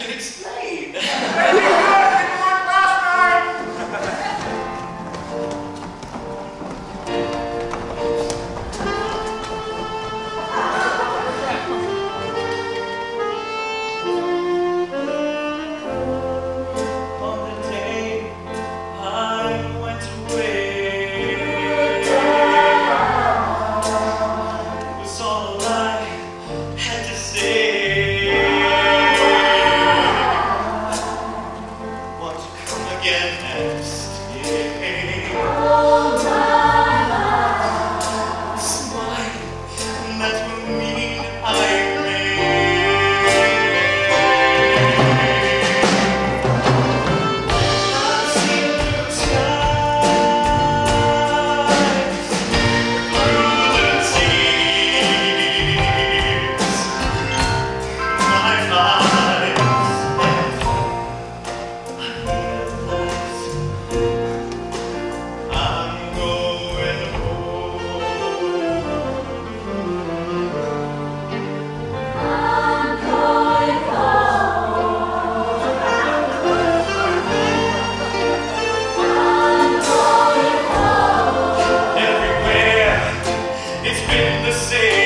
can explain. in the sea.